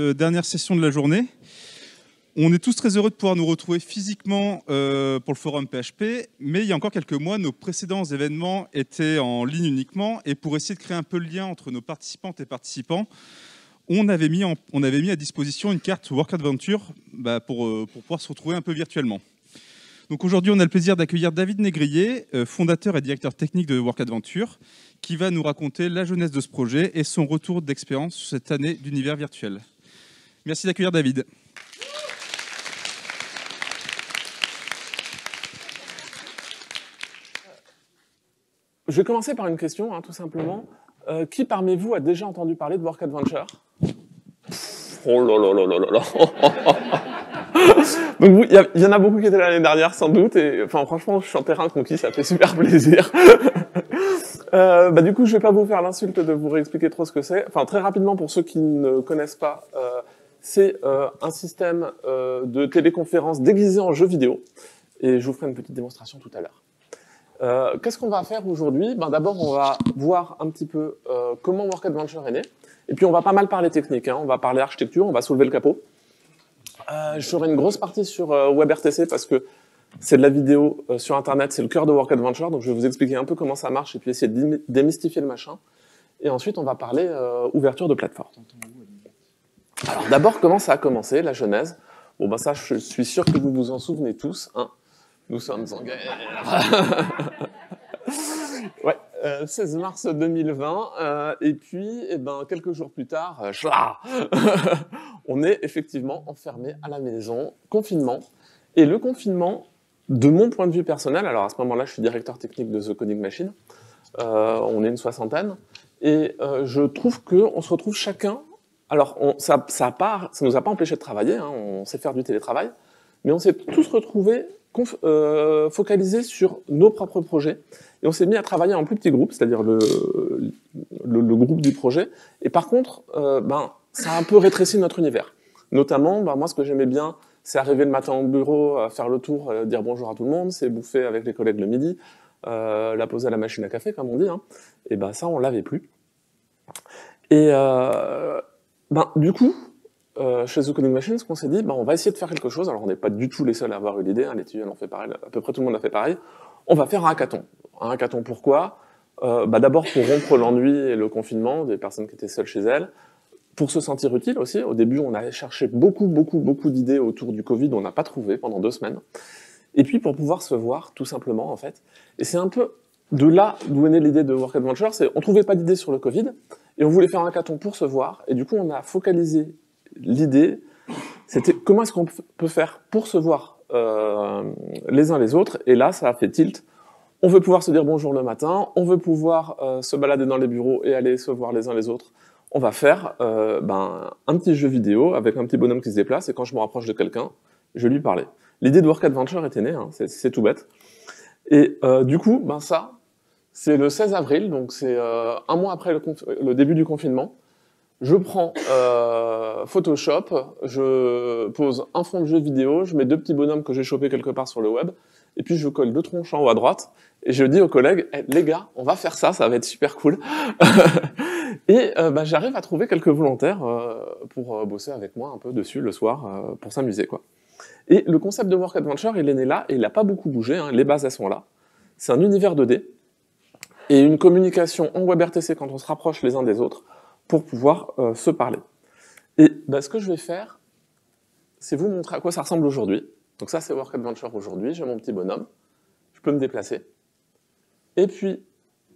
euh, dernière session de la journée. On est tous très heureux de pouvoir nous retrouver physiquement euh, pour le forum PHP, mais il y a encore quelques mois, nos précédents événements étaient en ligne uniquement, et pour essayer de créer un peu le lien entre nos participantes et participants, on avait mis, mis à disposition une carte Work Adventure bah, pour, euh, pour pouvoir se retrouver un peu virtuellement. Donc aujourd'hui, on a le plaisir d'accueillir David Négrier, fondateur et directeur technique de Work Adventure, qui va nous raconter la jeunesse de ce projet et son retour d'expérience sur cette année d'univers virtuel. Merci d'accueillir David. Je vais commencer par une question, hein, tout simplement. Euh, qui parmi vous a déjà entendu parler de Work Adventure? Oh là là là là là Donc il y, en a beaucoup qui étaient l'année dernière sans doute et enfin franchement je suis en terrain conquis, ça fait super plaisir. euh, bah, du coup je vais pas vous faire l'insulte de vous réexpliquer trop ce que c'est. Enfin très rapidement pour ceux qui ne connaissent pas, euh, c'est euh, un système euh, de téléconférence déguisé en jeu vidéo et je vous ferai une petite démonstration tout à l'heure. Euh, Qu'est-ce qu'on va faire aujourd'hui? Ben, D'abord, on va voir un petit peu comment Work Adventure est né. Et puis, on va pas mal parler technique. Hein. On va parler architecture, on va soulever le capot. Je ferai une grosse partie sur WebRTC parce que c'est de la vidéo sur Internet, c'est le cœur de Work Adventure. Donc, je vais vous expliquer un peu comment ça marche et puis essayer de démystifier le machin. Et ensuite, on va parler ouverture de plateforme. Alors, d'abord, comment ça a commencé, la genèse? Bon, ben ça, je suis sûr que vous vous en souvenez tous. Hein. Nous sommes en guerre. ouais, euh, 16 mars 2020. Euh, et puis, eh ben, quelques jours plus tard, euh, on est effectivement enfermé à la maison, confinement. Et le confinement, de mon point de vue personnel, alors à ce moment-là, je suis directeur technique de The Coding Machine. Euh, on est une soixantaine. Et euh, je trouve qu'on se retrouve chacun. Alors, on, ça, ça, ça nous a pas empêché de travailler. Hein, on sait faire du télétravail. Mais on s'est tous retrouvés euh, focalisés sur nos propres projets. Et on s'est mis à travailler en plus petit groupe, c'est-à-dire le, groupe du projet. Et par contre, euh, ben, ça a un peu rétréci notre univers. Notamment, ben, moi, ce que j'aimais bien, c'est arriver le matin au bureau, faire le tour, euh, dire bonjour à tout le monde, c'est bouffer avec les collègues le midi, euh, la poser à la machine à café, comme on dit. Hein. Et ben ça, on l'avait plus. Et euh, ben, du coup, euh, chez The Coding Machines, qu'on s'est dit, bah, on va essayer de faire quelque chose. Alors, on n'est pas du tout les seuls à avoir eu l'idée. Hein, les étudiants ont fait pareil. À peu près tout le monde a fait pareil. On va faire un hackathon. Un hackathon, pourquoi? Euh, bah, D'abord pour rompre l'ennui et le confinement des personnes qui étaient seules chez elles. Pour se sentir utile aussi. Au début, on a cherché beaucoup, beaucoup, beaucoup d'idées autour du Covid. On n'a pas trouvé pendant deux semaines. Et puis pour pouvoir se voir, tout simplement, en fait. Et c'est un peu de là d'où est née l'idée de Work Adventure. C'est on trouvait pas d'idée sur le Covid et on voulait faire un hackathon pour se voir. Et du coup, on a focalisé l'idée, c'était comment est-ce qu'on peut faire pour se voir euh, les uns les autres. Et là, ça a fait tilt. On veut pouvoir se dire bonjour le matin, on veut pouvoir euh, se balader dans les bureaux et aller se voir les uns les autres. On va faire euh, ben, un petit jeu vidéo avec un petit bonhomme qui se déplace et quand je me rapproche de quelqu'un, je lui parlais. L'idée de Work Adventure était née, hein, c'est tout bête. Et du coup, ben ça, c'est le 16 avril, donc c'est euh, un mois après le, début du confinement. Je prends euh, Photoshop, je pose un fond de jeu vidéo, je mets deux petits bonhommes que j'ai chopés quelque part sur le web, et puis je colle deux tronches en haut à droite, et je dis aux collègues, hey, les gars, on va faire ça, ça va être super cool. et euh, bah, j'arrive à trouver quelques volontaires pour bosser avec moi un peu dessus le soir, pour s'amuser. quoi. Et le concept de Work Adventure, il est né là, et il n'a pas beaucoup bougé, hein, les bases elles sont là. C'est un univers 2D, et une communication en WebRTC quand on se rapproche les uns des autres, pour pouvoir euh, se parler. Et bah, ce que je vais faire, c'est vous montrer à quoi ça ressemble aujourd'hui. Donc ça, c'est Work Adventure aujourd'hui. J'ai mon petit bonhomme. Je peux me déplacer. Et puis,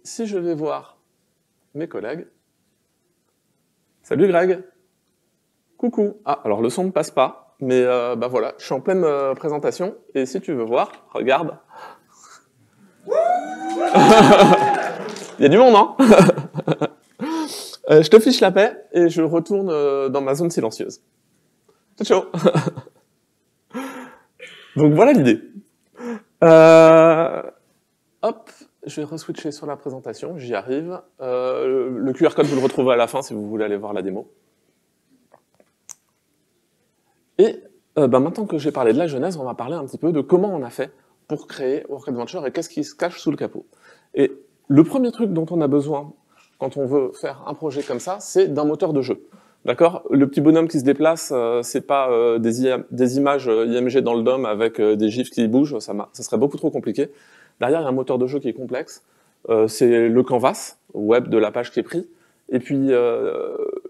si je vais voir mes collègues... Salut Greg Coucou Ah, alors le son ne passe pas, mais euh, bah voilà, je suis en pleine euh, présentation. Et si tu veux voir, regarde. Y a du monde, hein euh, je te fiche la paix et je retourne euh, dans ma zone silencieuse. Ciao, ciao. Donc voilà l'idée. Euh, hop, je vais reswitcher sur la présentation, j'y arrive. Le QR code, vous le retrouvez à la fin si vous voulez aller voir la démo. Et bah, maintenant que j'ai parlé de la genèse, on va parler un petit peu de comment on a fait pour créer Work Adventure et qu'est-ce qui se cache sous le capot. Et le premier truc dont on a besoin quand on veut faire un projet comme ça, c'est d'un moteur de jeu. D'accord? Le petit bonhomme qui se déplace, euh, c'est pas euh, des, images IMG dans le DOM avec des gifs qui bougent, ça, ça, serait beaucoup trop compliqué. Derrière, il y a un moteur de jeu qui est complexe. c'est le canvas web de la page qui est pris. Et puis,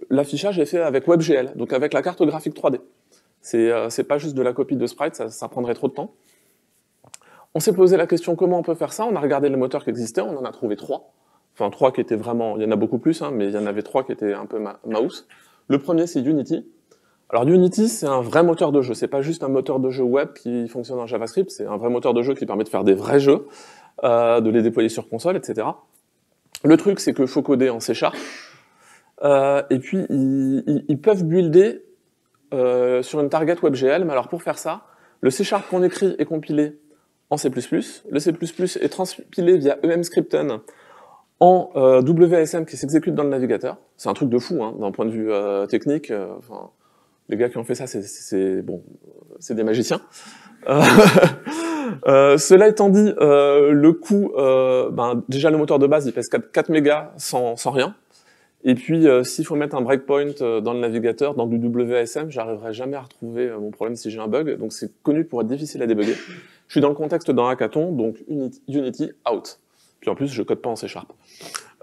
l'affichage est fait avec WebGL, donc avec la carte graphique 3D. C'est pas juste de la copie de sprite, ça, ça prendrait trop de temps. On s'est posé la question comment on peut faire ça? On a regardé les moteurs qui existaient, on en a trouvé trois. Enfin, trois qui étaient vraiment, il y en a beaucoup plus, hein, mais il y en avait trois qui étaient un peu mouse. Le premier, c'est Unity. Alors Unity, c'est un vrai moteur de jeu. C'est pas juste un moteur de jeu web qui fonctionne en JavaScript. C'est un vrai moteur de jeu qui permet de faire des vrais jeux, euh, de les déployer sur console, etc. Le truc, c'est que faut coder en C Sharp. Euh, et puis, ils, peuvent builder euh, sur une target WebGL. Mais alors, pour faire ça, le C Sharp qu'on écrit est compilé en C++. Le C++ est transpilé via emscripten en euh, WSM qui s'exécute dans le navigateur. C'est un truc de fou, hein, d'un point de vue euh, technique. Euh, les gars qui ont fait ça, c'est bon, c'est des magiciens. cela étant dit, le coût, ben, déjà le moteur de base, il pèse 4, 4 mégas sans, sans rien. Et puis, s'il faut mettre un breakpoint dans le navigateur, dans du WSM, j'arriverai jamais à retrouver mon problème si j'ai un bug. Donc, c'est connu pour être difficile à débugger. Je suis dans le contexte d'un hackathon, donc Unity, out. Puis en plus, je code pas en C Sharp.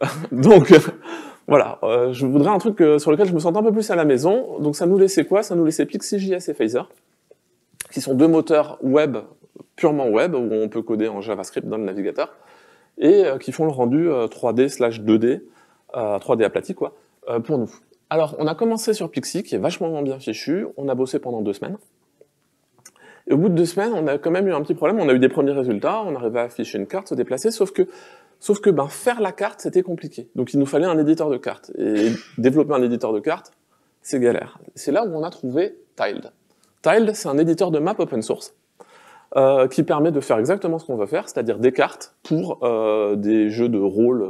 donc, voilà, euh, je voudrais un truc euh, sur lequel je me sens un peu plus à la maison. Donc ça nous laissait quoi? Ça nous laissait PixieJS et Phaser, qui sont deux moteurs web, purement web, où on peut coder en JavaScript dans le navigateur, et euh, qui font le rendu 3D slash 2D, 3D aplati, quoi, pour nous. Alors, on a commencé sur Pixie, qui est vachement bien fichu. On a bossé pendant deux semaines. Et au bout de deux semaines, on a quand même eu un petit problème. On a eu des premiers résultats, on arrivait à afficher une carte, se déplacer, sauf que, sauf que ben, faire la carte, c'était compliqué. Donc il nous fallait un éditeur de cartes. Et développer un éditeur de cartes, c'est galère. C'est là où on a trouvé Tiled. Tiled, c'est un éditeur de map open source euh, qui permet de faire exactement ce qu'on veut faire, c'est-à-dire des cartes pour euh, des jeux de rôle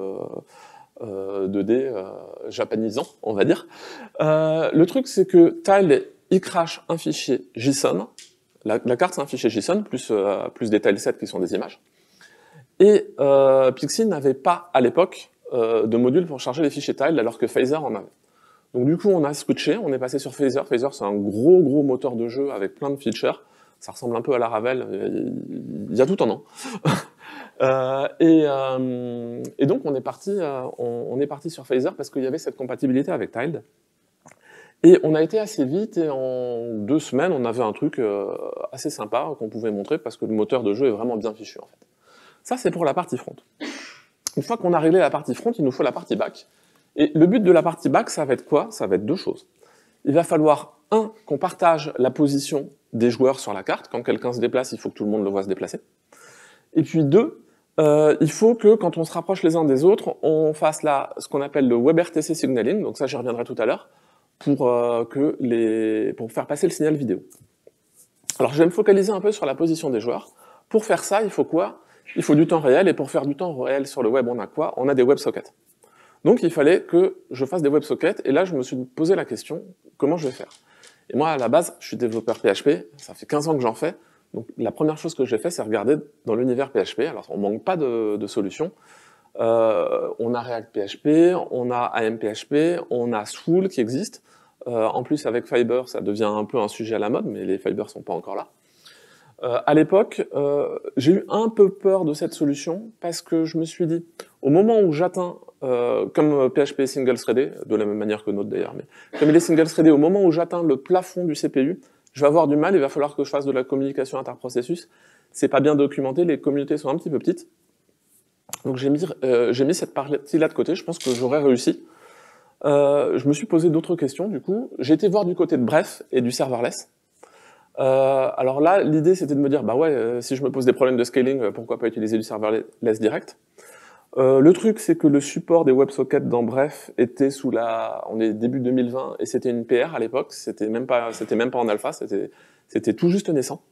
euh, 2D euh, japonisants, on va dire. Le truc, c'est que Tiled, il crache un fichier JSON la, carte, c'est un fichier JSON, plus, euh, plus des tilesets qui sont des images. Et euh, Pixie n'avait pas, à l'époque, euh, de module pour charger les fichiers tiles, alors que Phaser en avait. Donc du coup, on a switché, on est passé sur Phaser. Phaser, c'est un gros, gros moteur de jeu avec plein de features. Ça ressemble un peu à la Ravel, il y a tout en euh, et, donc, on est parti, est parti sur Phaser parce qu'il y avait cette compatibilité avec Tiled. Et on a été assez vite et en deux semaines, on avait un truc euh, assez sympa qu'on pouvait montrer parce que le moteur de jeu est vraiment bien fichu en fait. Ça, c'est pour la partie front. Une fois qu'on a réglé la partie front, il nous faut la partie back. Et le but de la partie back, ça va être quoi? Ça va être deux choses. Il va falloir, un, qu'on partage la position des joueurs sur la carte. Quand quelqu'un se déplace, il faut que tout le monde le voit se déplacer. Et puis deux, euh, il faut que quand on se rapproche les uns des autres, on fasse là ce qu'on appelle le WebRTC signaling. Donc ça, j'y reviendrai tout à l'heure pour, euh, que les, pour faire passer le signal vidéo. Alors je vais me focaliser un peu sur la position des joueurs. Pour faire ça, il faut quoi? Il faut du temps réel, et pour faire du temps réel sur le web, on a quoi? On a des WebSockets. Donc il fallait que je fasse des WebSockets, et là je me suis posé la question, comment je vais faire? Et moi à la base, je suis développeur PHP, ça fait 15 ans que j'en fais, donc la première chose que j'ai fait, c'est regarder dans l'univers PHP, alors on manque pas de, de solutions, euh, on a React PHP, on a AMPHP, on a Swool qui existe. Euh, en plus, avec Fiber, ça devient un peu un sujet à la mode, mais les Fiber sont pas encore là. Euh, à l'époque, euh, j'ai eu un peu peur de cette solution parce que je me suis dit, au moment où j'atteins, euh, comme PHP single threaded, de la même manière que Node d'ailleurs, mais comme il est single threaded, au moment où j'atteins le plafond du CPU, je vais avoir du mal, il va falloir que je fasse de la communication interprocessus. C'est pas bien documenté, les communautés sont un petit peu petites. Donc j'ai mis, euh, j'ai mis cette partie-là de côté, je pense que j'aurais réussi. Euh, je me suis posé d'autres questions, du coup. J'ai été voir du côté de Bref et du serverless. Euh, alors là, l'idée, c'était de me dire, bah ouais, si je me pose des problèmes de scaling, pourquoi pas utiliser du serverless direct? Le truc, c'est que le support des WebSockets dans Bref était sous la... On est début 2020, et c'était une PR à l'époque, c'était même pas, c'était même pas en alpha, c'était, c'était tout juste naissant.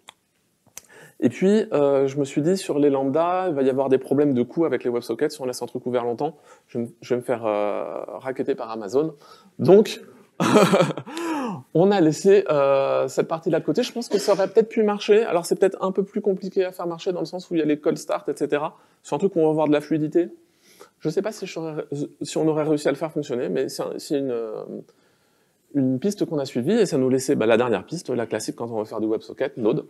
Et puis, euh, je me suis dit, sur les lambda, il va y avoir des problèmes de coût avec les WebSockets. Si on laisse un truc ouvert longtemps, je, vais me faire euh, raqueter par Amazon. Donc, on a laissé euh, cette partie-là de côté. Je pense que ça aurait peut-être pu marcher. Alors, c'est peut-être un peu plus compliqué à faire marcher dans le sens où il y a les cold start, etc. C'est un truc où on va avoir de la fluidité. Je ne sais pas si, si, on aurait réussi à le faire fonctionner, mais c'est une, une piste qu'on a suivie et ça nous laissait bah, la dernière piste, la classique quand on veut faire du WebSocket, Node.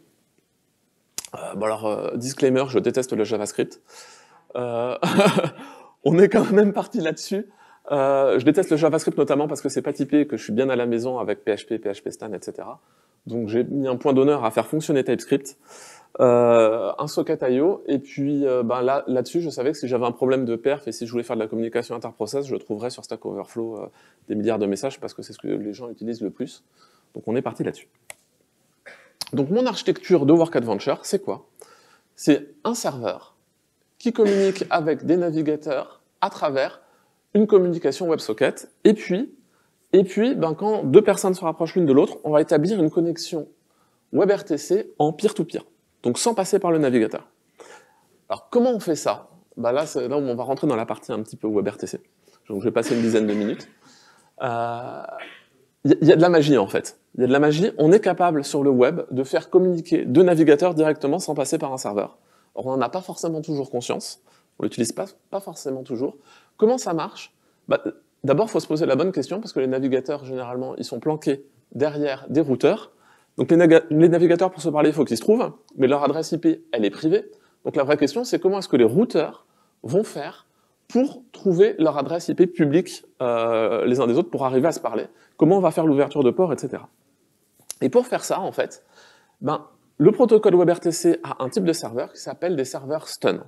Euh, bon alors, euh, disclaimer, je déteste le JavaScript. Euh, on est quand même parti là-dessus. Euh, je déteste le JavaScript notamment parce que c'est pas typé, que je suis bien à la maison avec PHP, PHP Stan, etc. Donc j'ai mis un point d'honneur à faire fonctionner TypeScript, euh, un socket IO, et puis euh, ben là là-dessus, je savais que si j'avais un problème de perf et si je voulais faire de la communication interprocess, je trouverais sur Stack Overflow des milliards de messages parce que c'est ce que les gens utilisent le plus. Donc on est parti là-dessus. Donc mon architecture de Work Adventure, c'est quoi? C'est un serveur qui communique avec des navigateurs à travers une communication WebSocket, et puis, et puis ben, quand deux personnes se rapprochent l'une de l'autre, on va établir une connexion WebRTC en peer-to-peer, donc sans passer par le navigateur. Alors comment on fait ça? Ben Là, c'est là où on va rentrer dans la partie un petit peu WebRTC. Donc je vais passer une dizaine de minutes. Il euh, y, y a de la magie en fait. Il y a de la magie. On est capable sur le web de faire communiquer deux navigateurs directement sans passer par un serveur. On n'en a pas forcément toujours conscience. On l'utilise pas, forcément toujours. Comment ça marche? Bah, D'abord, il faut se poser la bonne question, parce que les navigateurs, généralement, ils sont planqués derrière des routeurs. Donc les, les navigateurs, pour se parler, il faut qu'ils se trouvent, mais leur adresse IP, elle est privée. Donc la vraie question, c'est comment est-ce que les routeurs vont faire pour trouver leur adresse IP publique euh, les uns des autres, pour arriver à se parler? Comment on va faire l'ouverture de port, etc. Et pour faire ça, en fait, ben, le protocole WebRTC a un type de serveur qui s'appelle des serveurs stun.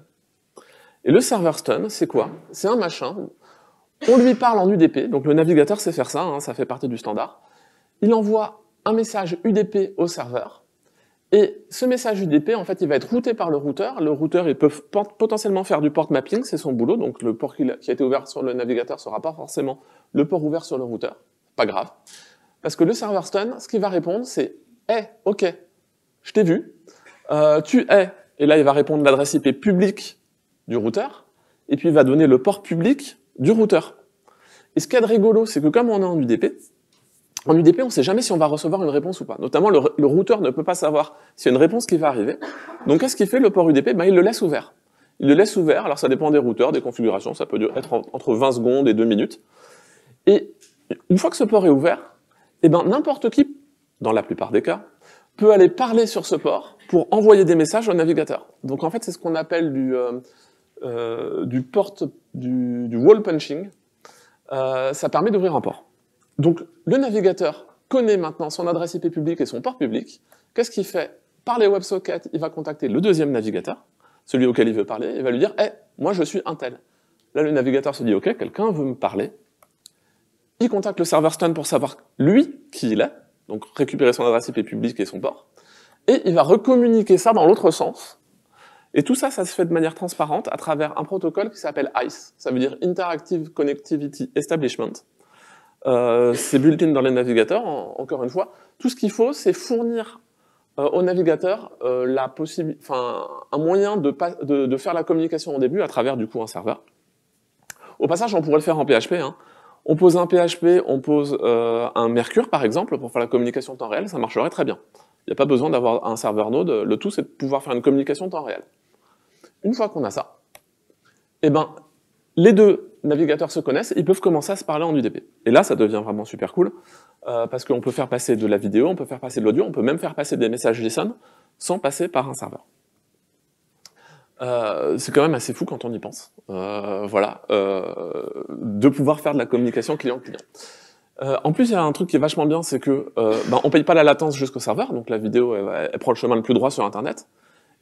Et le serveur stun, c'est quoi? C'est un machin, on lui parle en UDP, donc le navigateur sait faire ça, hein, ça fait partie du standard. Il envoie un message UDP au serveur, et ce message UDP, en fait, il va être routé par le routeur. Le routeur, il peut potentiellement faire du port mapping, c'est son boulot, donc le port qui a été ouvert sur le navigateur sera pas forcément le port ouvert sur le routeur. Pas grave. Parce que le serveur stun, ce qu'il va répondre, c'est « Eh, ok, je t'ai vu, euh, tu es », et là, il va répondre l'adresse IP publique du routeur, et puis il va donner le port public du routeur. Et ce qu'il y a de rigolo, c'est que comme on est en UDP, en UDP, on ne sait jamais si on va recevoir une réponse ou pas. Notamment, le, le routeur ne peut pas savoir s'il y a une réponse qui va arriver. Donc, qu'est-ce qu'il fait, le port UDP ben, Il le laisse ouvert. Il le laisse ouvert, alors ça dépend des routeurs, des configurations, ça peut être entre 20 secondes et 2 minutes. Et une fois que ce port est ouvert, eh ben, n'importe qui, dans la plupart des cas, peut aller parler sur ce port pour envoyer des messages au navigateur. Donc en fait, c'est ce qu'on appelle du, euh, euh, du du, wall punching. Euh, ça permet d'ouvrir un port. Donc le navigateur connaît maintenant son adresse IP publique et son port public. Qu'est-ce qu'il fait? Par les WebSockets, il va contacter le deuxième navigateur, celui auquel il veut parler, il va lui dire hey, « moi je suis un tel ». Là, le navigateur se dit « Ok, quelqu'un veut me parler ». Il contacte le serveur stun pour savoir lui qui il est, donc récupérer son adresse IP publique et son port, et il va recommuniquer ça dans l'autre sens. Et tout ça, ça se fait de manière transparente à travers un protocole qui s'appelle ICE, ça veut dire Interactive Connectivity Establishment. Euh, c'est built-in dans les navigateurs, encore une fois. Tout ce qu'il faut, c'est fournir euh, au navigateur euh, la un moyen de, faire la communication au début à travers du coup un serveur. Au passage, on pourrait le faire en PHP. Hein. On pose un PHP, on pose euh, un Mercure par exemple pour faire la communication en temps réel, ça marcherait très bien. Il n'y a pas besoin d'avoir un serveur Node, le tout c'est de pouvoir faire une communication en temps réel. Une fois qu'on a ça, eh ben, les deux navigateurs se connaissent, ils peuvent commencer à se parler en UDP. Et là, ça devient vraiment super cool, euh, parce qu'on peut faire passer de la vidéo, on peut faire passer de l'audio, on peut même faire passer des messages JSON sans passer par un serveur. Euh, c'est quand même assez fou quand on y pense. Euh, voilà, euh, de pouvoir faire de la communication client-client. Euh, en plus, il y a un truc qui est vachement bien, c'est que ben, on paye pas la latence jusqu'au serveur, donc la vidéo elle, elle, prend le chemin le plus droit sur Internet.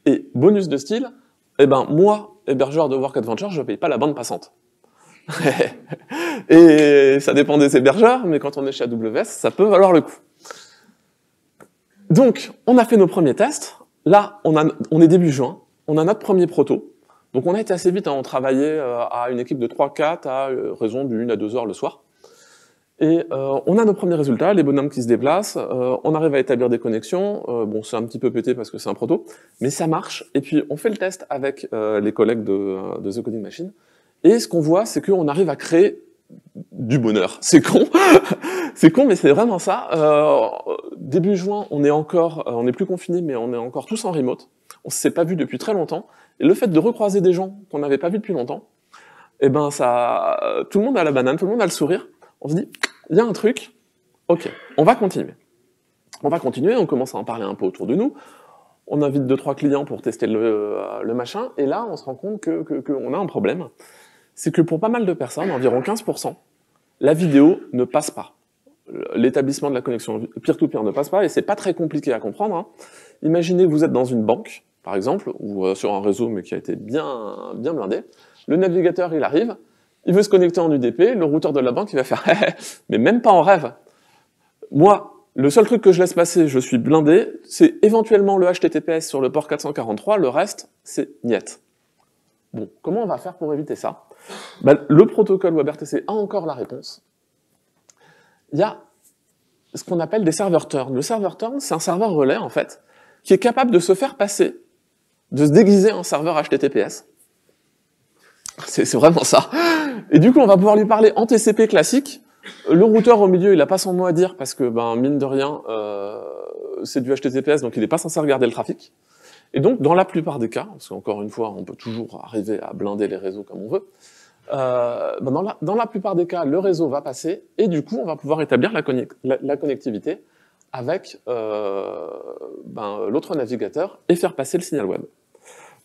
Et bonus de style, eh ben moi, hébergeur de Work Adventure, je paye pas la bande passante. et ça dépend des hébergeurs, mais quand on est chez AWS, ça peut valoir le coup. Donc, on a fait nos premiers tests. Là, on, a, on est début juin on a notre premier proto. Donc on a été assez vite, hein, on travaillait euh, à une équipe de 3-4 à euh, raison d'une à 2 heures le soir. Et euh, on a nos premiers résultats, les bonhommes qui se déplacent, on arrive à établir des connexions, bon c'est un petit peu pété parce que c'est un proto, mais ça marche, et puis on fait le test avec les collègues de, de, The Coding Machine, et ce qu'on voit c'est qu'on arrive à créer du bonheur. C'est con, c'est con, mais c'est vraiment ça. début juin, on est encore, on n'est plus confiné, mais on est encore tous en remote on s'est pas vu depuis très longtemps, et le fait de recroiser des gens qu'on n'avait pas vu depuis longtemps, eh ben ça, tout le monde a la banane, tout le monde a le sourire. On se dit, il y a un truc, Ok, on va continuer. On va continuer, on commence à en parler un peu autour de nous. On invite deux trois clients pour tester le, euh, le machin, et là, on se rend compte que qu'on a un problème. C'est que pour pas mal de personnes, environ 15%, la vidéo ne passe pas. L'établissement de la connexion peer-to-peer ne passe pas, et c'est pas très compliqué à comprendre. Hein. Imaginez vous êtes dans une banque, par exemple, ou euh, sur un réseau mais qui a été bien bien blindé. Le navigateur, il arrive, il veut se connecter en UDP, le routeur de la banque, il va faire mais même pas en rêve. Moi, le seul truc que je laisse passer, je suis blindé, c'est éventuellement le HTTPS sur le port 443, le reste, c'est niet. Bon, comment on va faire pour éviter ça? Ben, Le protocole WebRTC a encore la réponse. Il y a ce qu'on appelle des serveurs turn. Le serveur turn, c'est un serveur relais, en fait, qui est capable de se faire passer, de se déguiser en serveur HTTPS. C'est vraiment ça. Et du coup, on va pouvoir lui parler en TCP classique, le routeur au milieu, il n'a pas son mot à dire parce que, ben, mine de rien, euh, c'est du HTTPS, donc il n'est pas censé regarder le trafic. Et donc, dans la plupart des cas, parce qu'encore une fois, on peut toujours arriver à blinder les réseaux comme on veut, euh, ben dans, la, plupart des cas, le réseau va passer et du coup, on va pouvoir établir la, la, la connectivité avec euh, ben, l'autre navigateur et faire passer le signal web.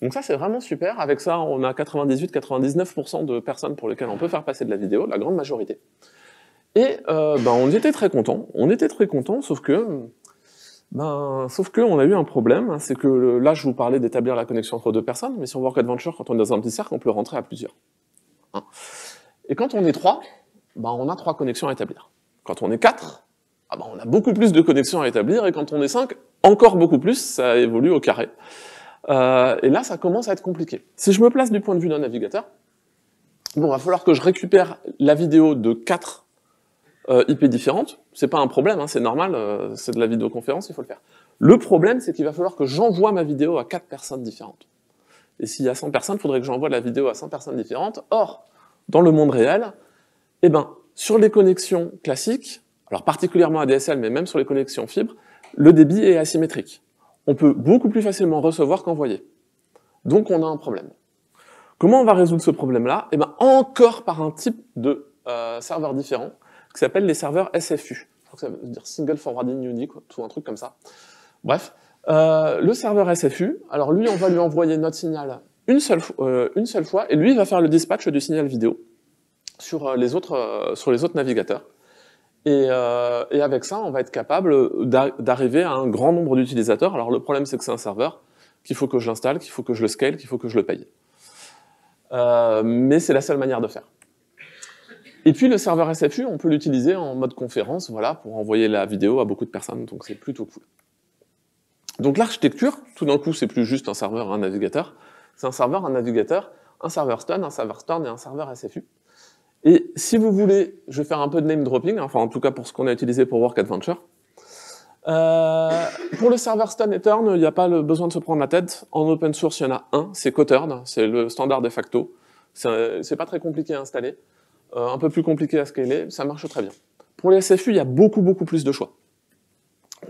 Donc ça, c'est vraiment super. Avec ça, on a 98-99% de personnes pour lesquelles on peut faire passer de la vidéo, la grande majorité. Et euh, ben, on était très contents, on était très contents, sauf que, ben, sauf que on a eu un problème, hein, c'est que là je vous parlais d'établir la connexion entre deux personnes, mais sur Work Adventure, quand on est dans un petit cercle, on peut rentrer à plusieurs. Hein. Et quand on est trois, ben, on a trois connexions à établir. Quand on est quatre, ah ben, on a beaucoup plus de connexions à établir, et quand on est cinq, encore beaucoup plus, ça évolue au carré. Euh, et là, ça commence à être compliqué. Si je me place du point de vue d'un navigateur, bon, il va falloir que je récupère la vidéo de quatre euh, IP différentes, c'est pas un problème, hein, c'est normal, euh, c'est de la vidéoconférence, il faut le faire. Le problème, c'est qu'il va falloir que j'envoie ma vidéo à quatre personnes différentes. Et s'il y a 100 personnes, il faudrait que j'envoie la vidéo à 100 personnes différentes. Or, dans le monde réel, eh ben, sur les connexions classiques, alors particulièrement ADSL, mais même sur les connexions fibres, le débit est asymétrique. On peut beaucoup plus facilement recevoir qu'envoyer. Donc on a un problème. Comment on va résoudre ce problème-là? Eh ben encore par un type de euh, serveur différent qui s'appelle les serveurs SFU. Je crois que ça veut dire Single Forwarding Unique, ou un truc comme ça. Bref, euh, le serveur SFU, alors lui, on va lui envoyer notre signal une seule, euh, une seule fois, et lui, il va faire le dispatch du signal vidéo sur les autres navigateurs. Et, euh, et, avec ça, on va être capable d'arriver à un grand nombre d'utilisateurs. Alors le problème, c'est que c'est un serveur, qu'il faut que je l'installe, qu'il faut que je le scale, qu'il faut que je le paye. Euh, mais c'est la seule manière de faire. Et puis le serveur SFU, on peut l'utiliser en mode conférence, voilà, pour envoyer la vidéo à beaucoup de personnes, donc c'est plutôt cool. Donc l'architecture, tout d'un coup, c'est plus juste un serveur, un navigateur, c'est un serveur, un navigateur, un serveur stun, un serveur stun et un serveur SFU. Et si vous voulez, je vais faire un peu de name dropping, enfin en tout cas pour ce qu'on a utilisé pour Work Adventure. Euh, pour le serveur stun et turn, il n'y a pas le besoin de se prendre la tête. En open source, il y en a un, c'est Coturn, c'est le standard de facto. C'est pas très compliqué à installer. Euh, un peu plus compliqué à scaler, ça marche très bien. Pour les SFU, il y a beaucoup, beaucoup plus de choix.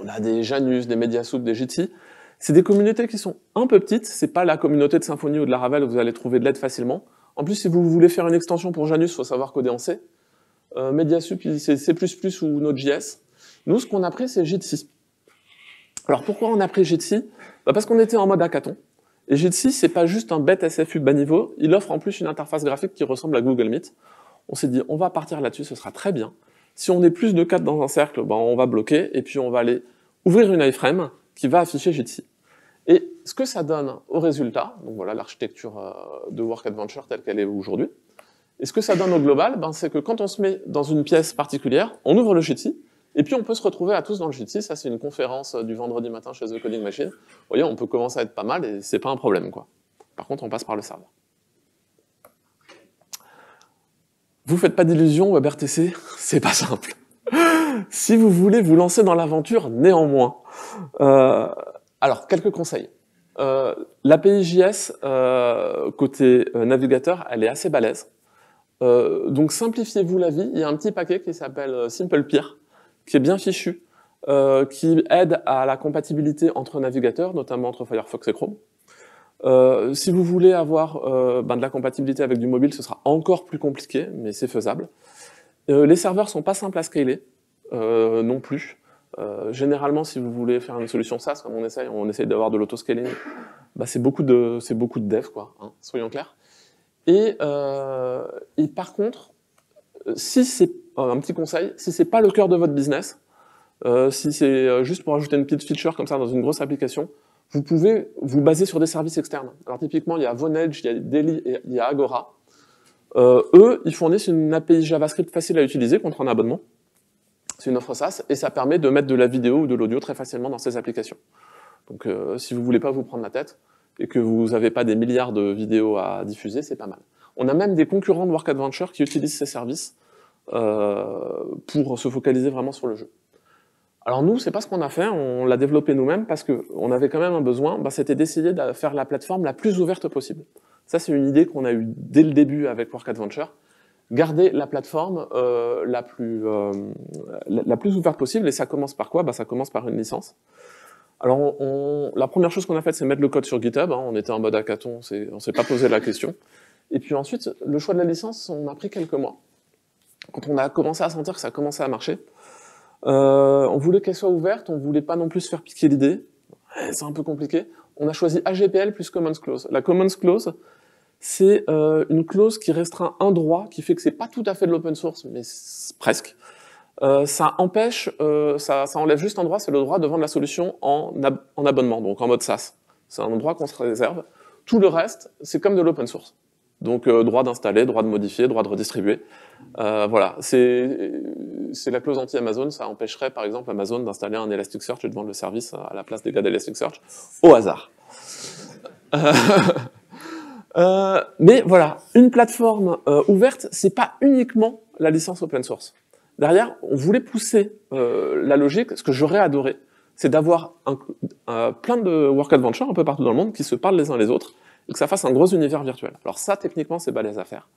On a des Janus, des Mediasoup, des Jitsi. C'est des communautés qui sont un peu petites, c'est pas la communauté de Symfony ou de Laravel où vous allez trouver de l'aide facilement. En plus, si vous voulez faire une extension pour Janus, il faut savoir coder en C. Euh, Mediasup, c'est C++ ou Node.js. Nous, ce qu'on a pris, c'est Jitsi. Alors pourquoi on a pris Jitsi? Bah Parce qu'on était en mode hackathon. Et Jitsi, c'est pas juste un bête SFU bas niveau, il offre en plus une interface graphique qui ressemble à Google Meet on s'est dit, on va partir là-dessus, ce sera très bien. Si on est plus de 4 dans un cercle, ben, on va bloquer, et puis on va aller ouvrir une iframe qui va afficher Jitsi. Et ce que ça donne au résultat, donc voilà l'architecture euh, de Work Adventure telle qu'elle est aujourd'hui, et ce que ça donne au global, ben, c'est que quand on se met dans une pièce particulière, on ouvre le Jitsi, et puis on peut se retrouver à tous dans le Jitsi. Ça, c'est une conférence euh, du vendredi matin chez The Coding Machine. Vous voyez, on peut commencer à être pas mal, et c'est pas un problème, quoi. Par contre, on passe par le serveur. Vous faites pas d'illusions, WebRTC, c'est pas simple. si vous voulez vous lancer dans l'aventure, néanmoins. Euh, alors, quelques conseils. Euh, L'API euh, côté euh, navigateur, elle est assez balèze. Euh, donc simplifiez-vous la vie. Il y a un petit paquet qui s'appelle SimplePeer, qui est bien fichu, qui aide à la compatibilité entre navigateurs, notamment entre Firefox et Chrome. Si vous voulez avoir ben de la compatibilité avec du mobile, ce sera encore plus compliqué, mais c'est faisable. Les serveurs sont pas simples à scaler. non plus. Euh, généralement, si vous voulez faire une solution SaaS, comme on essaye, on essaye d'avoir de l'autoscaling, bah, c'est beaucoup de c'est beaucoup de dev, quoi. Hein, soyons clairs. Et, euh, et par contre, si c'est un petit conseil, si c'est pas le cœur de votre business, euh, si c'est juste pour ajouter une petite feature comme ça dans une grosse application, vous pouvez vous baser sur des services externes. Alors typiquement, il y a Vonage, il y a Daily et il y a Agora. Euh, eux, ils fournissent une API JavaScript facile à utiliser contre un abonnement. C'est une offre SaaS et ça permet de mettre de la vidéo ou de l'audio très facilement dans ces applications. Donc euh, si vous voulez pas vous prendre la tête et que vous n'avez pas des milliards de vidéos à diffuser, c'est pas mal. On a même des concurrents de Work Adventure qui utilisent ces services euh, pour se focaliser vraiment sur le jeu. Alors nous, c'est pas ce qu'on a fait, on l'a développé nous-mêmes parce qu'on avait quand même un besoin, bah, c'était d'essayer de faire la plateforme la plus ouverte possible. Ça, c'est une idée qu'on a eue dès le début avec Work Adventure. Garder la plateforme euh, la, plus, euh, la, plus ouverte possible, et ça commence par quoi? Bah, Ça commence par une licence. Alors, on, la première chose qu'on a faite, c'est mettre le code sur GitHub. Hein. On était en mode hackathon, on s'est pas posé la question. Et puis ensuite, le choix de la licence, on a pris quelques mois. Quand on a commencé à sentir que ça commençait à marcher, euh, on voulait qu'elle soit ouverte, on voulait pas non plus se faire piquer l'idée. C'est un peu compliqué. On a choisi AGPL plus Commons Clause. La Commons Clause, c'est euh, une clause qui restreint un droit, qui fait que c'est pas tout à fait de l'open source, mais presque. Euh, ça empêche, euh, ça, enlève juste un droit, c'est le droit de vendre la solution en, en abonnement, donc en mode SaaS. C'est un droit qu'on se réserve. Tout le reste, c'est comme de l'open source. Donc droit d'installer, droit de modifier, droit de redistribuer. Voilà, c'est la clause anti-Amazon. Ça empêcherait par exemple Amazon d'installer un Elasticsearch et de vendre le service à la place des gars d'Elasticsearch au hasard. Euh, euh, mais voilà, une plateforme euh, ouverte, c'est pas uniquement la licence open source. Derrière, on voulait pousser euh, la logique. Ce que j'aurais adoré, c'est d'avoir plein de work adventures un peu partout dans le monde qui se parlent les uns les autres et que ça fasse un gros univers virtuel. Alors ça, techniquement, c'est balèze à faire.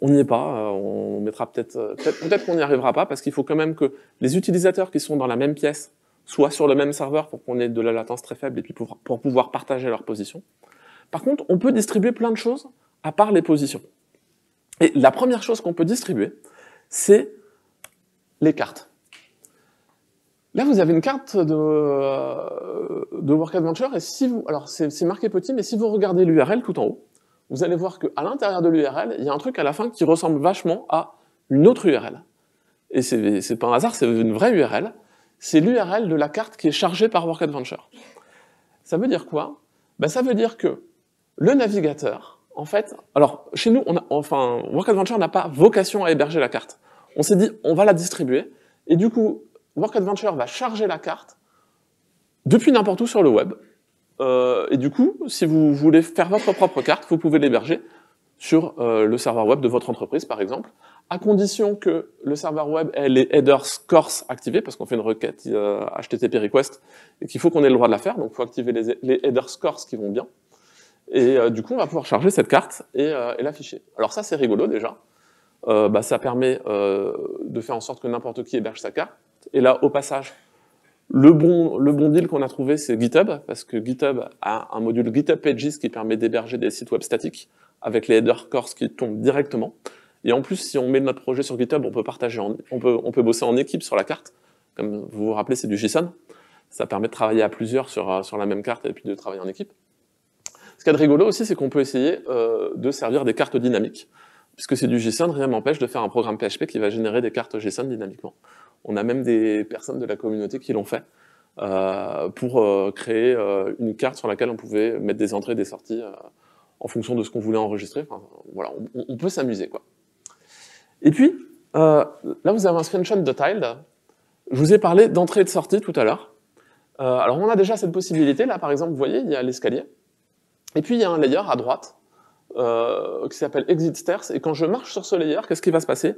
On n'y est pas, euh, on mettra peut-être, euh, peut-être, peut-être qu'on n'y arrivera pas parce qu'il faut quand même que les utilisateurs qui sont dans la même pièce soient sur le même serveur pour qu'on ait de la latence très faible et puis pour, pour pouvoir partager leur position. Par contre, on peut distribuer plein de choses à part les positions. Et la première chose qu'on peut distribuer, c'est les cartes. Là, vous avez une carte de, euh, de Work Adventure, et si vous, alors c'est marqué petit, mais si vous regardez l'URL tout en haut, vous allez voir qu'à l'intérieur de l'URL, il y a un truc à la fin qui ressemble vachement à une autre URL. Et c'est pas un hasard, c'est une vraie URL. C'est l'URL de la carte qui est chargée par Work Adventure. Ça veut dire quoi? Ben, Ça veut dire que le navigateur, en fait, alors chez nous, on a, enfin, Work Adventure n'a pas vocation à héberger la carte. On s'est dit, on va la distribuer, et du coup, Work Adventure va charger la carte depuis n'importe où sur le web. Euh, et du coup, si vous voulez faire votre propre carte, vous pouvez l'héberger sur euh, le serveur web de votre entreprise, par exemple, à condition que le serveur web ait les headers scores activés, parce qu'on fait une requête euh, HTTP request, et qu'il faut qu'on ait le droit de la faire, donc il faut activer les, les header scores qui vont bien. Et euh, du coup, on va pouvoir charger cette carte et, euh, l'afficher. Alors ça, c'est rigolo déjà. Euh, bah, ça permet de faire en sorte que n'importe qui héberge sa carte. Et là, au passage, le bon, le bon deal qu'on a trouvé, c'est GitHub, parce que GitHub a un module GitHub Pages qui permet d'héberger des sites web statiques avec les header cores qui tombent directement. Et en plus, si on met notre projet sur GitHub, on peut partager, on peut, on peut bosser en équipe sur la carte. Comme vous vous rappelez, c'est du JSON. Ça permet de travailler à plusieurs sur, sur la même carte et puis de travailler en équipe. Ce qu'il y a de rigolo aussi, c'est qu'on peut essayer euh, de servir des cartes dynamiques. Puisque c'est du JSON, rien m'empêche de faire un programme PHP qui va générer des cartes JSON dynamiquement. On a même des personnes de la communauté qui l'ont fait euh, pour euh, créer euh, une carte sur laquelle on pouvait mettre des entrées et des sorties euh, en fonction de ce qu'on voulait enregistrer. Enfin, voilà, on, peut s'amuser. quoi. Et puis, là vous avez un screenshot de Tiled. Je vous ai parlé d'entrée et de sortie tout à l'heure. alors on a déjà cette possibilité. Là par exemple, vous voyez, il y a l'escalier. Et puis il y a un layer à droite euh, qui s'appelle Exit Stairs. Et quand je marche sur ce layer, qu'est-ce qui va se passer?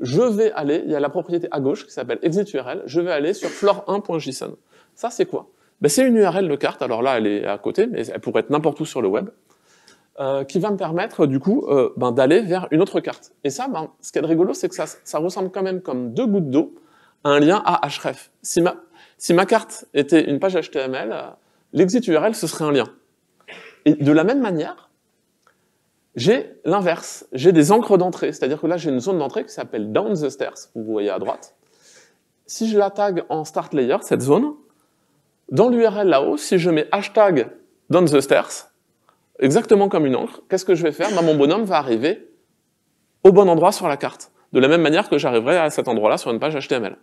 Je vais aller, il y a la propriété à gauche qui s'appelle Exit URL, je vais aller sur floor1.json. Ça c'est quoi? Ben, C'est une URL de carte, alors là elle est à côté, mais elle pourrait être n'importe où sur le web, euh, qui va me permettre du coup euh, ben, d'aller vers une autre carte. Et ça, ben, ce qui est rigolo, c'est que ça, ressemble quand même comme deux gouttes d'eau à un lien à href. Si ma, si ma carte était une page HTML, l'exit URL ce serait un lien. Et de la même manière, j'ai l'inverse. J'ai des encres d'entrée. C'est-à-dire que là, j'ai une zone d'entrée qui s'appelle down the stairs, vous voyez à droite. si je la tag en start layer, cette zone, dans l'URL là-haut, si je mets hashtag down the stairs, exactement comme une encre, qu'est-ce que je vais faire? Bah, Mon bonhomme va arriver au bon endroit sur la carte, de la même manière que j'arriverai à cet endroit-là sur une page HTML.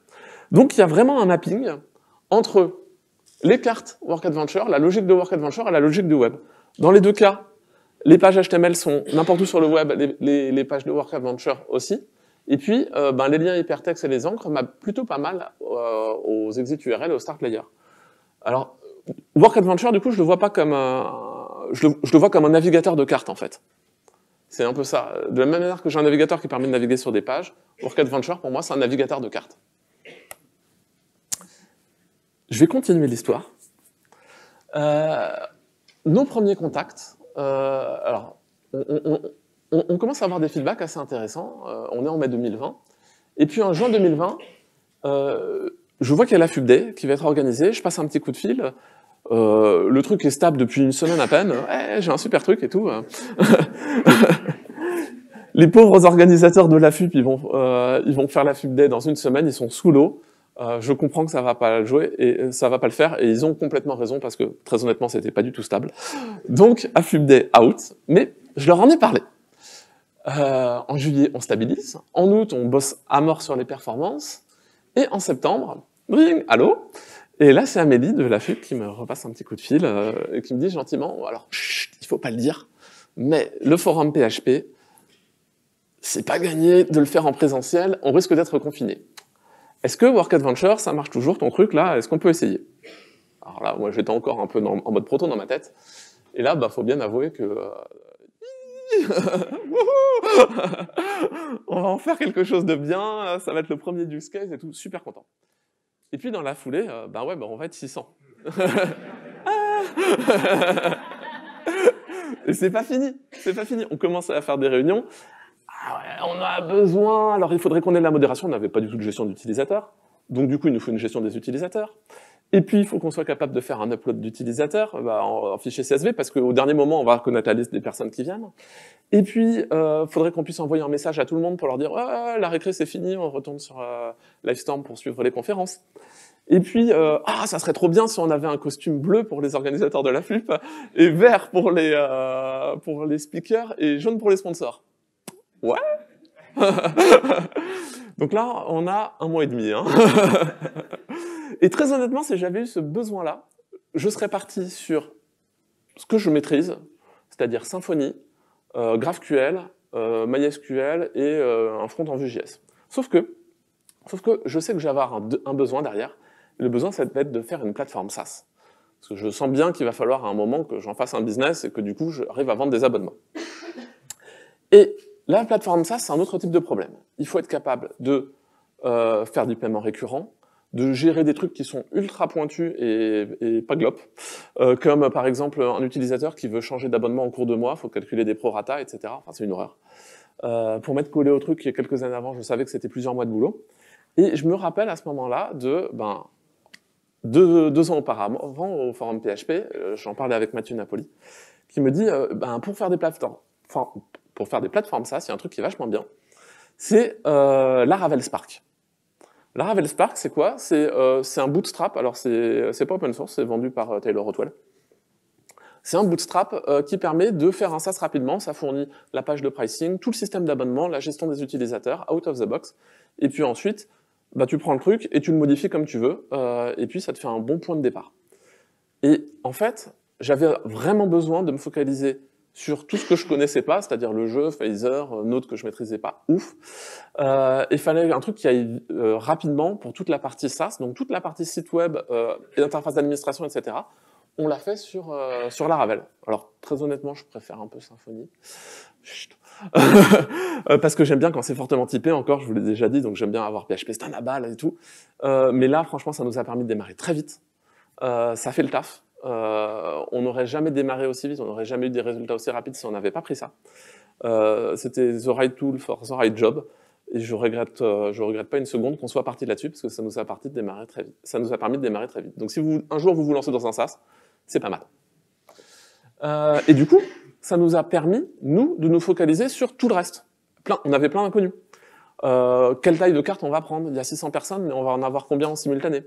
Donc il y a vraiment un mapping entre les cartes Work Adventure, la logique de Work Adventure et la logique du web. Dans les deux cas, les pages HTML sont n'importe où sur le web, les, pages de Work Adventure aussi. Et puis, euh, ben, les liens hypertextes et les encres mappent plutôt pas mal euh, aux exit URL et au start layer. Alors, Work Adventure, du coup, je le vois pas comme un, je le, vois comme un navigateur de cartes, en fait. C'est un peu ça. De la même manière que j'ai un navigateur qui permet de naviguer sur des pages, Work Adventure, pour moi, c'est un navigateur de cartes. Je vais continuer l'histoire. Euh, nos premiers contacts, euh, alors, on, commence à avoir des feedbacks assez intéressants. Euh, on est en mai 2020. Et puis en juin 2020, je vois qu'il y a la FUBD qui va être organisée. Je passe un petit coup de fil. le truc est stable depuis une semaine à peine. Eh, j'ai un super truc et tout. Les pauvres organisateurs de la FUP, ils vont, ils vont faire la FUBD dans une semaine. Ils sont sous l'eau. Euh, je comprends que ça va pas le jouer et euh, ça va pas le faire et ils ont complètement raison parce que très honnêtement c'était pas du tout stable. Donc Day out, mais je leur en ai parlé. Euh, en juillet on stabilise, en août on bosse à mort sur les performances et en septembre, ring, allô? Et là c'est Amélie de la FUB qui me repasse un petit coup de fil et qui me dit gentiment, alors chut, il faut pas le dire, mais le forum PHP c'est pas gagné de le faire en présentiel, on risque d'être confiné. Est-ce que Work Adventure, ça marche toujours ton truc là? Est-ce qu'on peut essayer? Alors là, moi j'étais encore un peu en mode proton dans ma tête. Et là, bah faut bien avouer que euh, on va en faire quelque chose de bien, ça va être le premier use case et tout, super content. Et puis dans la foulée, euh, bah ouais, bah on va être 600. et c'est pas fini, c'est pas fini. On commence à faire des réunions on a besoin, alors il faudrait qu'on ait de la modération, on n'avait pas du tout de gestion d'utilisateurs, donc du coup il nous faut une gestion des utilisateurs. Et puis il faut qu'on soit capable de faire un upload d'utilisateurs bah, en, fichier CSV, parce qu'au dernier moment on va reconnaître la liste des personnes qui viennent. Et puis il euh, faudrait qu'on puisse envoyer un message à tout le monde pour leur dire la récré c'est fini, on retourne sur euh, Livestorm pour suivre les conférences. Et puis, euh, ah, ça serait trop bien si on avait un costume bleu pour les organisateurs de la FLUP, et vert pour les, euh, pour les speakers, et jaune pour les sponsors. Ouais Donc là, on a un mois et demi. Hein. et très honnêtement, si j'avais eu ce besoin-là, je serais parti sur ce que je maîtrise, c'est-à-dire Symfony, euh, GraphQL, euh, MySQL et euh, un front en Vue.js. Sauf que, sauf que je sais que je vais avoir un, besoin derrière. le besoin, ça va être de faire une plateforme SaaS. Parce que je sens bien qu'il va falloir à un moment que j'en fasse un business et que du coup, j'arrive à vendre des abonnements. Et la plateforme SaaS, c'est un autre type de problème. Il faut être capable de euh, faire du paiement récurrent, de gérer des trucs qui sont ultra pointus et, pas glop, euh, comme par exemple un utilisateur qui veut changer d'abonnement en cours de mois, faut calculer des prorata, etc. Enfin, c'est une horreur. Euh, pour mettre collé au truc, il y a quelques années avant, je savais que c'était plusieurs mois de boulot. Et je me rappelle à ce moment-là de, ben, deux, deux, ans auparavant, au forum PHP, euh, j'en parlais avec Mathieu Napoli, qui me dit, euh, ben, pour faire des plateformes, enfin, pour faire des plateformes SaaS, il y a un truc qui est vachement bien, c'est euh, Laravel Spark. Laravel Spark, c'est quoi? Euh, C'est un bootstrap, alors c'est pas open source, c'est vendu par euh, Taylor Otwell. C'est un bootstrap euh, qui permet de faire un SaaS rapidement, ça fournit la page de pricing, tout le système d'abonnement, la gestion des utilisateurs, out of the box, et puis ensuite, bah, tu prends le truc et tu le modifies comme tu veux, et puis ça te fait un bon point de départ. Et en fait, j'avais vraiment besoin de me focaliser sur tout ce que je connaissais pas, c'est-à-dire le jeu, Phaser, Node que je maîtrisais pas, ouf. Euh, il fallait un truc qui aille euh, rapidement pour toute la partie SaaS, donc toute la partie site web euh, et interface d'administration, etc. On l'a fait sur euh, sur Laravel. Alors très honnêtement, je préfère un peu Symfony. Euh, parce que j'aime bien quand c'est fortement typé, encore, je vous l'ai déjà dit, donc j'aime bien avoir PHP, c'est un et tout. mais là, franchement, ça nous a permis de démarrer très vite. ça fait le taf. Euh, on n'aurait jamais démarré aussi vite, on n'aurait jamais eu des résultats aussi rapides si on n'avait pas pris ça. Euh, c'était the right tool for the right job. Et je regrette, euh, regrette pas une seconde qu'on soit parti là-dessus parce que ça nous a parti de démarrer très vite. Ça nous a permis de démarrer très vite. Donc si un jour vous vous lancez dans un SaaS, c'est pas mal. et du coup, ça nous a permis nous de nous focaliser sur tout le reste. Plein, on avait plein d'inconnus. Quelle taille de carte on va prendre? Il y a 600 personnes, mais on va en avoir combien en simultané?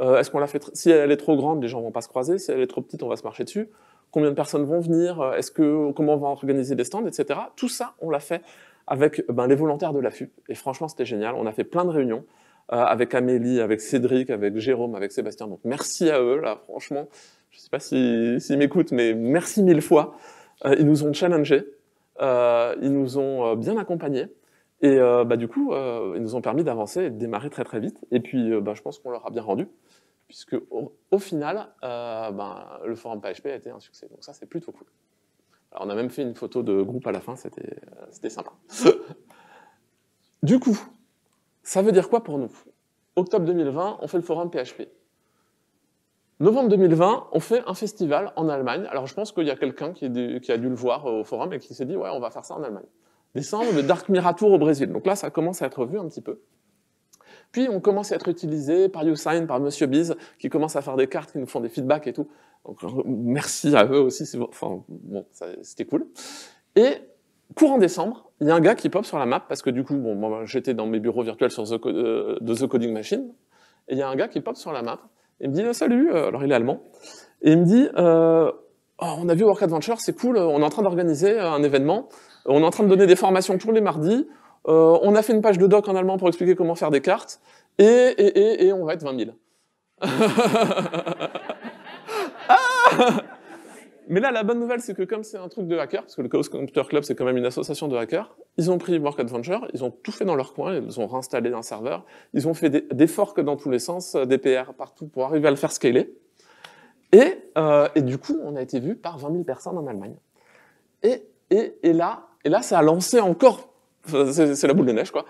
Euh, Est-ce qu'on la fait Si elle est trop grande, les gens vont pas se croiser. Si elle est trop petite, on va se marcher dessus. Combien de personnes vont venir Est-ce que comment on va organiser des stands, etc. Tout ça, on l'a fait avec ben, les volontaires de la FUP. Et franchement, c'était génial. On a fait plein de réunions euh, avec Amélie, avec Cédric, avec Jérôme, avec Sébastien. Donc merci à eux, là, franchement. Je sais pas s'ils si, m'écoutent, mais merci mille fois. Euh, ils nous ont challengés, euh, ils nous ont bien accompagnés. Et bah, du coup, ils nous ont permis d'avancer et de démarrer très très vite. Et puis, bah, je pense qu'on leur a bien rendu, puisque au, final, ben, le forum PHP a été un succès. Donc ça, c'est plutôt cool. Alors, on a même fait une photo de groupe à la fin, c'était sympa. du coup, ça veut dire quoi pour nous? Octobre 2020, on fait le forum PHP. Novembre 2020, on fait un festival en Allemagne. Alors je pense qu'il y a quelqu'un qui, a dû le voir au forum et qui s'est dit ouais, on va faire ça en Allemagne. Décembre, le Dark Miratour au Brésil. Donc là, ça commence à être vu un petit peu. Puis on commence à être utilisé par YouSign, par Monsieur Biz, qui commence à faire des cartes, qui nous font des feedbacks et tout. Donc merci à eux aussi. Enfin bon, c'était cool. Et courant décembre, il y a un gars qui pop sur la map, parce que du coup, bon, j'étais dans mes bureaux virtuels sur The, euh, de The Coding Machine, et il y a un gars qui pop sur la map, et il me dit oh, Salut, euh, alors il est allemand, et il me dit euh, oh, On a vu Work Adventure, c'est cool, on est en train d'organiser un événement, on est en train de donner des formations tous les mardis, on a fait une page de doc en allemand pour expliquer comment faire des cartes, et, et, et, on va être 20 000. ah mais là, la bonne nouvelle, c'est que comme c'est un truc de hacker, parce que le Chaos Computer Club, c'est quand même une association de hackers, ils ont pris Work Adventure, ils ont tout fait dans leur coin, ils ont réinstallé un serveur, ils ont fait des, forks dans tous les sens, des PR partout pour arriver à le faire scaler. Et, euh, et du coup, on a été vu par 20 000 personnes en Allemagne. Et, et, et, là, et là, ça a lancé encore, c'est la boule de neige, quoi.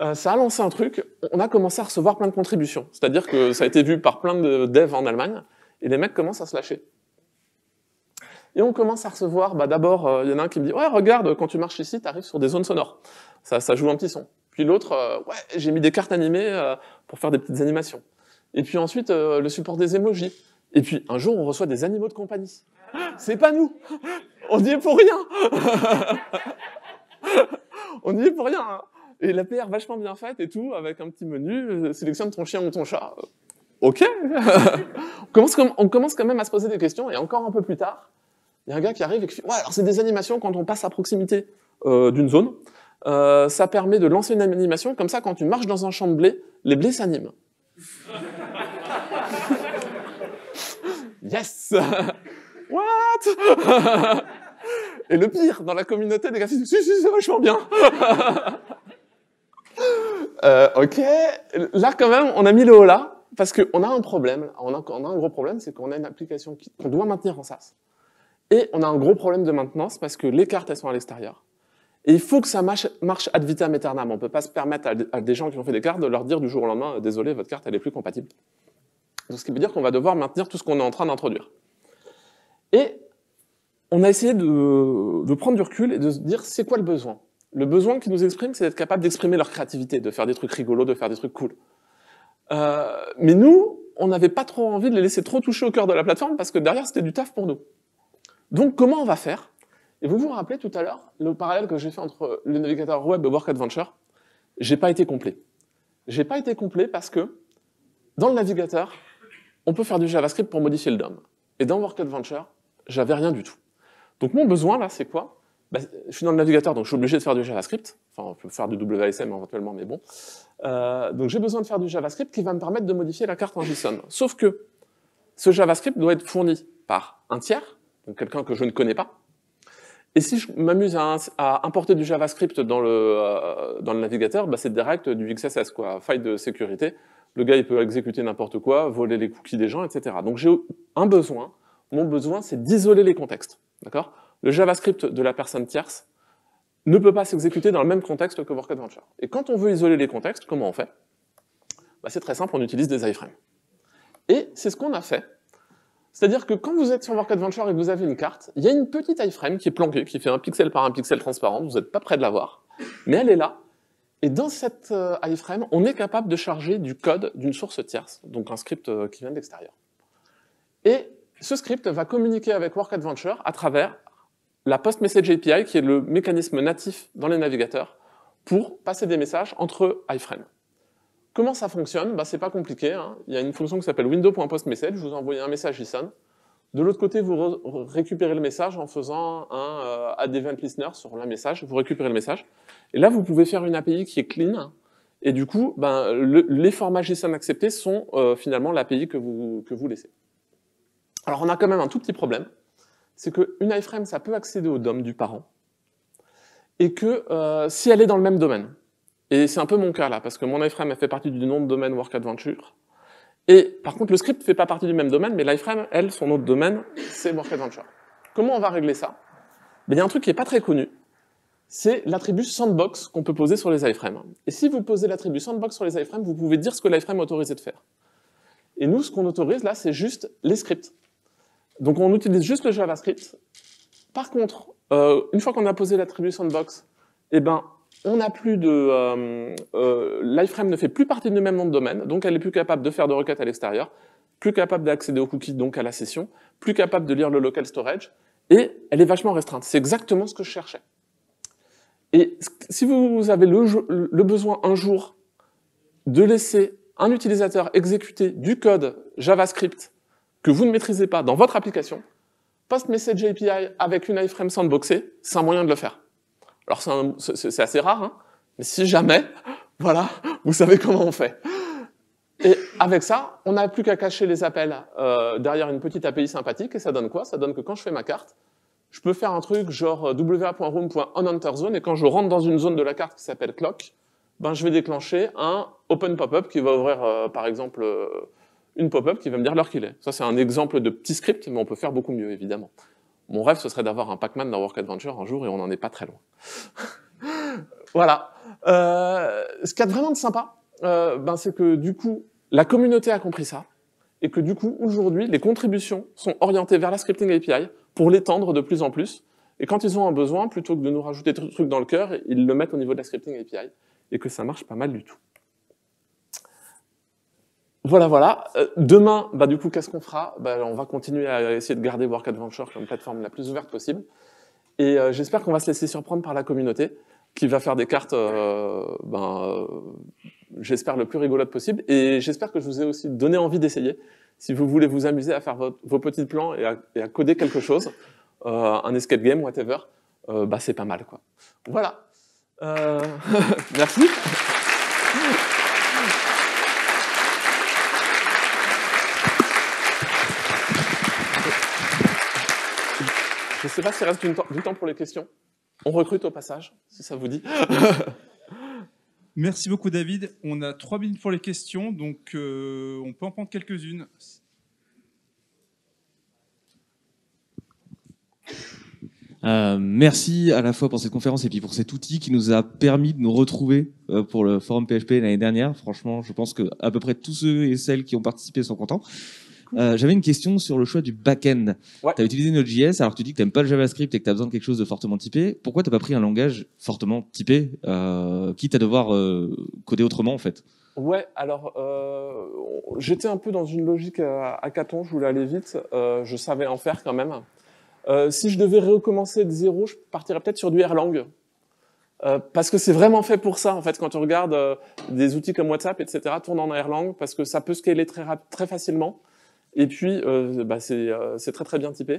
Euh, ça a lancé un truc, on a commencé à recevoir plein de contributions. C'est-à-dire que ça a été vu par plein de devs en Allemagne, et les mecs commencent à se lâcher. Et on commence à recevoir, bah d'abord, il euh, y en a un qui me dit, ouais, regarde, quand tu marches ici, tu arrives sur des zones sonores. Ça, joue un petit son. Puis l'autre, euh, ouais, j'ai mis des cartes animées pour faire des petites animations. Et puis ensuite, le support des emojis. Et puis un jour, on reçoit des animaux de compagnie. C'est pas nous. On y est pour rien. on y est pour rien. Hein. Et la PR vachement bien faite et tout, avec un petit menu, sélectionne ton chien ou ton chat. Ok. on, commence, on commence quand même à se poser des questions et encore un peu plus tard, il y a un gars qui arrive et qui fait, ouais, alors c'est des animations quand on passe à proximité euh, d'une zone. Euh, ça permet de lancer une animation, comme ça, quand tu marches dans un champ de blé, les blés s'animent. yes What? Et le pire, dans la communauté, gars disent, si, si, c'est vachement bien euh, Ok, là quand même, on a mis le haut là, parce qu'on a un problème, on a, on a un gros problème, c'est qu'on a une application qu'on doit maintenir en SaaS. Et on a un gros problème de maintenance parce que les cartes, elles sont à l'extérieur. Et il faut que ça marche, marche ad vitam aeternam. On ne peut pas se permettre à, des gens qui ont fait des cartes de leur dire du jour au lendemain, désolé, votre carte, elle est plus compatible. Donc, ce qui veut dire qu'on va devoir maintenir tout ce qu'on est en train d'introduire. Et on a essayé de, prendre du recul et de se dire, c'est quoi le besoin? Le besoin qui nous exprime, c'est d'être capable d'exprimer leur créativité, de faire des trucs rigolos, de faire des trucs cool. Euh, mais nous, on n'avait pas trop envie de les laisser trop toucher au cœur de la plateforme parce que derrière, c'était du taf pour nous. Donc comment on va faire? Et vous vous rappelez tout à l'heure le parallèle que j'ai fait entre le navigateur web et Work Adventure? J'ai pas été complet. J'ai pas été complet parce que dans le navigateur, on peut faire du JavaScript pour modifier le DOM. Et dans Work Adventure, j'avais rien du tout. Donc mon besoin là, c'est quoi? Bah, Je suis dans le navigateur, donc je suis obligé de faire du JavaScript. Enfin, on peut faire du WSM éventuellement, mais bon. Euh, donc j'ai besoin de faire du JavaScript qui va me permettre de modifier la carte en JSON. Sauf que ce JavaScript doit être fourni par un tiers, donc quelqu'un que je ne connais pas. Et si je m'amuse à, importer du JavaScript dans le, euh, navigateur, bah c'est direct du XSS, quoi, faille de sécurité. Le gars, il peut exécuter n'importe quoi, voler les cookies des gens, etc. Donc j'ai un besoin. Mon besoin, c'est d'isoler les contextes. D'accord? Le JavaScript de la personne tierce ne peut pas s'exécuter dans le même contexte que WorkAdventure. Et quand on veut isoler les contextes, comment on fait? Bah, C'est très simple, on utilise des iframes. Et c'est ce qu'on a fait c'est-à-dire que quand vous êtes sur Work Adventure et que vous avez une carte, il y a une petite iframe qui est planquée, qui fait un pixel par un pixel transparent, vous n'êtes pas près de la voir, mais elle est là. Et dans cette euh, iframe, on est capable de charger du code d'une source tierce, donc un script euh, qui vient de l'extérieur. Et ce script va communiquer avec Work Adventure à travers la Post Message API, qui est le mécanisme natif dans les navigateurs pour passer des messages entre iframes. Comment ça fonctionne? Bah, C'est pas compliqué. Hein. Il y a une fonction qui s'appelle window.postMessage. Vous envoyez un message JSON. De l'autre côté, vous récupérez le message en faisant un euh, add event listener sur le message. Vous récupérez le message. Et là, vous pouvez faire une API qui est clean. Et du coup, ben, les formats JSON acceptés sont euh, finalement l'API que vous, que vous laissez. Alors, on a quand même un tout petit problème. C'est qu'une iframe, ça peut accéder au DOM du parent. Et que euh, si elle est dans le même domaine, et c'est un peu mon cas là, parce que mon iframe fait partie du nom de domaine Work Adventure, et par contre, le script ne fait pas partie du même domaine, mais l'iframe, elle, son autre domaine, c'est Work Adventure. Comment on va régler ça? Il y a un truc qui n'est pas très connu, c'est l'attribut sandbox qu'on peut poser sur les iframes. Et si vous posez l'attribut sandbox sur les iframes, vous pouvez dire ce que l'iframe est autorisé de faire. Et nous, ce qu'on autorise là, c'est juste les scripts. Donc on utilise juste le JavaScript. Par contre, euh, une fois qu'on a posé l'attribut sandbox, eh ben, on n'a plus de... Euh, euh, l'iframe ne fait plus partie du même nom de domaine, donc elle est plus capable de faire de requêtes à l'extérieur, plus capable d'accéder aux cookies, donc à la session, plus capable de lire le local storage, et elle est vachement restreinte. C'est exactement ce que je cherchais. Et si vous avez le, besoin un jour de laisser un utilisateur exécuter du code JavaScript que vous ne maîtrisez pas dans votre application, PostMessage API avec une iframe sandboxée, c'est un moyen de le faire. Alors c'est assez rare, hein, mais si jamais, voilà, vous savez comment on fait. Et avec ça, on n'a plus qu'à cacher les appels euh, derrière une petite API sympathique, et ça donne quoi? Ça donne que quand je fais ma carte, je peux faire un truc genre wa.room.onEnterZone, et quand je rentre dans une zone de la carte qui s'appelle clock, ben, je vais déclencher un open pop-up qui va ouvrir, euh, par exemple, euh, une pop-up qui va me dire l'heure qu'il est. Ça, c'est un exemple de petit script, mais on peut faire beaucoup mieux, évidemment. Mon rêve, ce serait d'avoir un Pac-Man dans Work Adventure un jour et on n'en est pas très loin. voilà. Euh, ce qui est vraiment de sympa, euh, ben, c'est que du coup, la communauté a compris ça et que du coup, aujourd'hui, les contributions sont orientées vers la scripting API pour l'étendre de plus en plus. Et quand ils ont un besoin, plutôt que de nous rajouter des trucs dans le cœur, ils le mettent au niveau de la scripting API et que ça marche pas mal du tout. Voilà, voilà. Euh, demain, bah, du coup, qu'est-ce qu'on fera? Bah, On va continuer à essayer de garder Work Adventure comme plateforme la plus ouverte possible. Et euh, j'espère qu'on va se laisser surprendre par la communauté qui va faire des cartes, euh, ben, j'espère, le plus rigolote possible. Et j'espère que je vous ai aussi donné envie d'essayer. Si vous voulez vous amuser à faire vos petits plans et à, coder quelque chose, un escape game, whatever, bah, c'est pas mal. quoi. Voilà. Merci. Je ne sais pas s'il reste du temps, pour les questions. On recrute au passage, si ça vous dit. Merci beaucoup David. On a trois minutes pour les questions, donc euh, on peut en prendre quelques-unes. Euh, merci à la fois pour cette conférence et puis pour cet outil qui nous a permis de nous retrouver euh, pour le forum PHP l'année dernière. Franchement, je pense que à peu près tous ceux et celles qui ont participé sont contents. Euh, j'avais une question sur le choix du back-end. Tu as utilisé Node.js, alors tu dis que tu n'aimes pas le JavaScript et que tu as besoin de quelque chose de fortement typé. Pourquoi tu n'as pas pris un langage fortement typé, euh, quitte à devoir euh, coder autrement en fait? Ouais, alors j'étais un peu dans une logique à, à Caton, je voulais aller vite, je savais en faire quand même. si je devais recommencer de zéro, je partirais peut-être sur du Erlang. parce que c'est vraiment fait pour ça, en fait, quand tu regardes des outils comme WhatsApp, etc., tourne en Erlang, parce que ça peut scaler très, très facilement. Et puis, euh, bah, euh, c'est très très bien typé.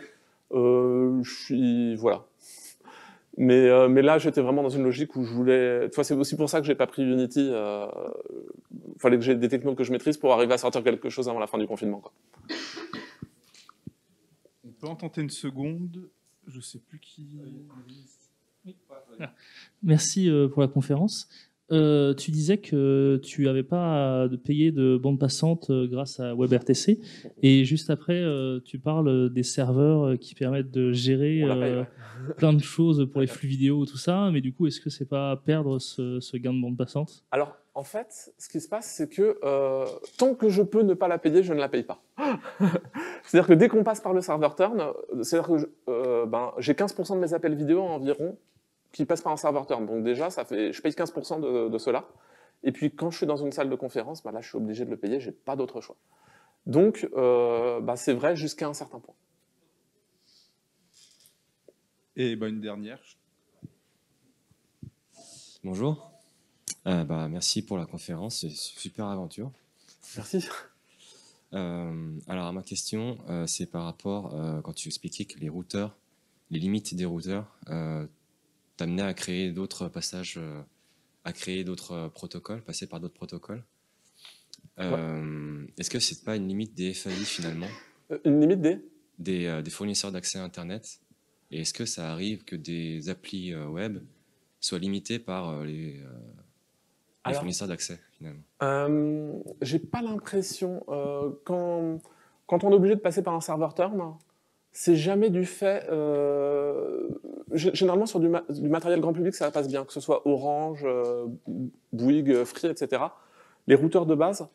Euh, je suis voilà. Mais, euh, mais là, j'étais vraiment dans une logique où je voulais. c'est aussi pour ça que j'ai pas pris Unity. Il fallait que j'ai des technos que je maîtrise pour arriver à sortir quelque chose avant la fin du confinement. Quoi. On peut en tenter une seconde. Je sais plus qui. Merci pour la conférence. Euh, tu disais que tu n'avais pas de payer de bande passante euh, grâce à WebRTC. Et juste après, euh, tu parles des serveurs qui permettent de gérer plein de choses pour les flux vidéo, tout ça. Mais du coup, est-ce que c'est pas perdre ce, gain de bande passante? Alors, en fait, ce qui se passe, c'est que tant que je peux ne pas la payer, je ne la paye pas. c'est-à-dire que dès qu'on passe par le serveur turn, c'est-à-dire que ben, j'ai 15% de mes appels vidéo environ qui passe par un serveur turn. Donc déjà, ça fait, je paye 15% de, de, cela. Et puis quand je suis dans une salle de conférence, bah là, je suis obligé de le payer, j'ai pas d'autre choix. Donc, euh, bah, c'est vrai jusqu'à un certain point. Et bah, une dernière. Bonjour. Euh, bah, merci pour la conférence, c'est super aventure. Merci. Euh, alors, ma question, euh, c'est par rapport, euh, quand tu expliquais que les routeurs, les limites des routeurs, t'amenaient à créer d'autres passages, euh, à créer d'autres euh, protocoles, passer par d'autres protocoles. Euh, Est-ce que c'est pas une limite des FAI finalement, Une limite des? Des, des fournisseurs d'accès à Internet. Et est-ce que ça arrive que des applis web soient limitées par les, fournisseurs d'accès finalement? Euh, J'ai pas l'impression euh, quand quand on est obligé de passer par un serveur terme, c'est jamais du fait. euh, gé- généralement sur du, ma- du matériel grand public, ça passe bien, que ce soit Orange, euh, Bouygues, Free, etc. Les routeurs de base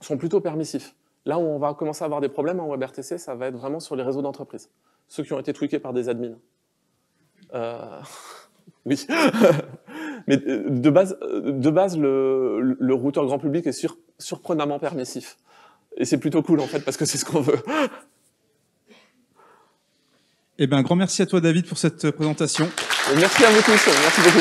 sont plutôt permissifs. Là où on va commencer à avoir des problèmes en WebRTC, ça va être vraiment sur les réseaux d'entreprise, ceux qui ont été tweakés par des admins. Euh, Oui. Mais de base, de base le, routeur grand public est sur- surprenamment permissif. Et c'est plutôt cool en fait parce que c'est ce qu'on veut. Eh un grand merci à toi, David, pour cette présentation. Merci à vous tous. Merci beaucoup.